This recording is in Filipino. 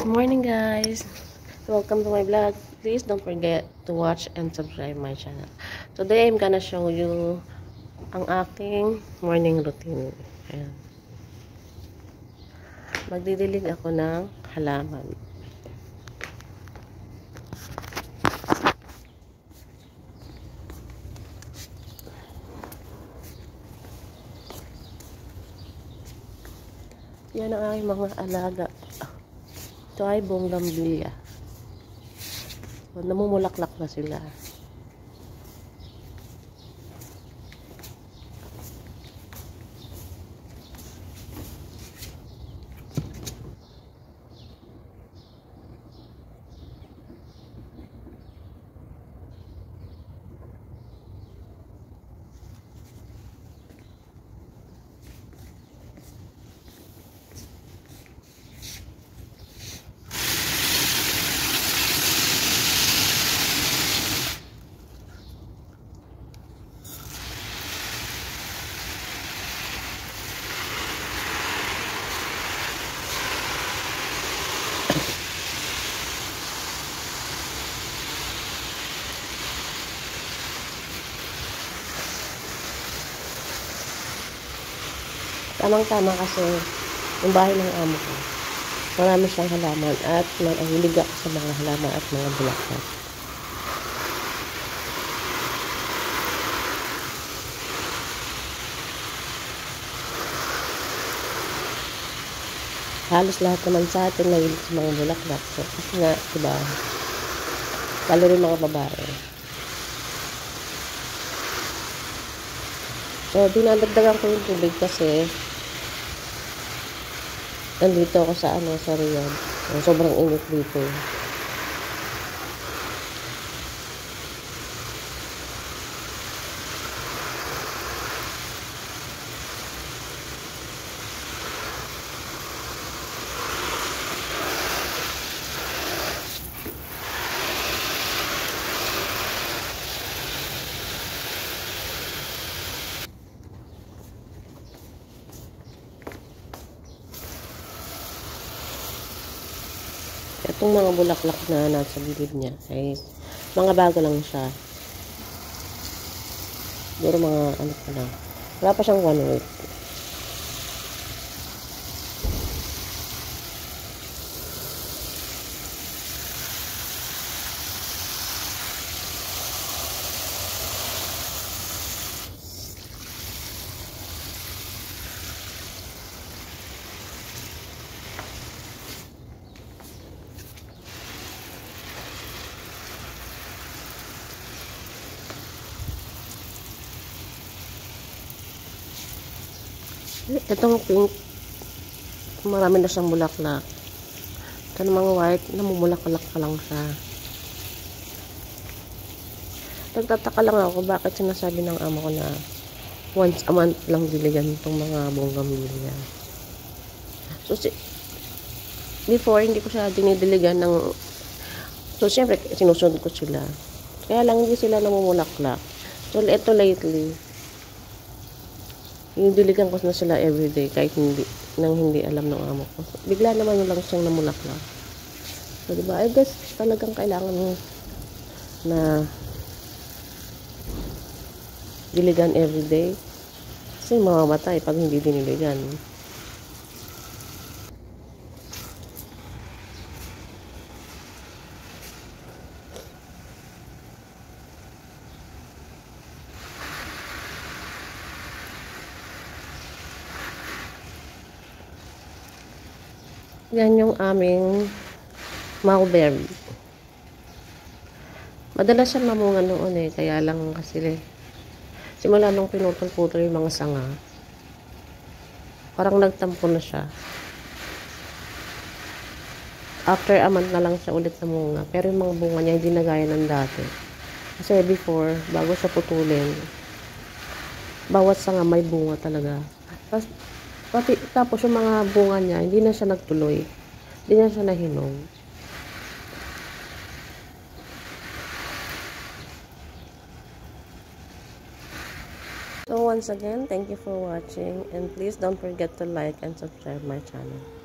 Good morning guys! Welcome to my vlog. Please don't forget to watch and subscribe my channel. Today I'm gonna show you ang aking morning routine. Ayan. Magdidilig ako ng halaman. Yan ang aking mga alaga. Ito ay bonggambilya. So, namumulaklak na sila. Tamang-tama kasi yung bahay ng amo ko. Marami siyang halaman at nahilig ako sa mga halaman at mga bulaklak. Halos lahat naman sa atin nahilig sa mga bulaklak. So, kasi nga, diba, lalo rin mga babae. So, dinadagdagan ko yung tubig kasi nandito ako sa ano sa Riyadh. Sobrang init dito. Itong mga bulaklak na nasa gilid niya ay mga bago lang siya. Siguro mga ano pa lang. Wala pa siyang one week. Itong pink, marami na siyang bulaklak. Ito namang white, namumulaklak pa lang siya. Nagtataka lang ako bakit sinasabi ng amo ko na once a month lang diligan itong mga bonggambilya. So, si, before, hindi ko siya dinidiligan ng so, siyempre, sinusunod ko sila. Kaya lang hindi sila namumulaklak. So, ito lately, yung diligan ko na sila everyday kahit hindi nang hindi alam ng amo ko. Bigla naman yung lang siyang namulaklak. So, diba? I guess talagang kailangan na diligan everyday. Kasi mamamatay pag hindi diniligan. Yan yung aming mulberry. Madalas siya mamunga noon eh. Kaya lang kasi eh, simula nung pinutol-putol yung mga sanga, parang nagtampo na siya. After a month na lang siya ulit namunga. Pero yung mga bunga niya hindi na gaya ng dati. Kasi before, bago siya putulin, bawat sanga may bunga talaga. Tapos, Pati, tapos yung mga bunga niya, hindi na siya nagtuloy. Hindi na siya nahinog. So once again, thank you for watching and please don't forget to like and subscribe my channel.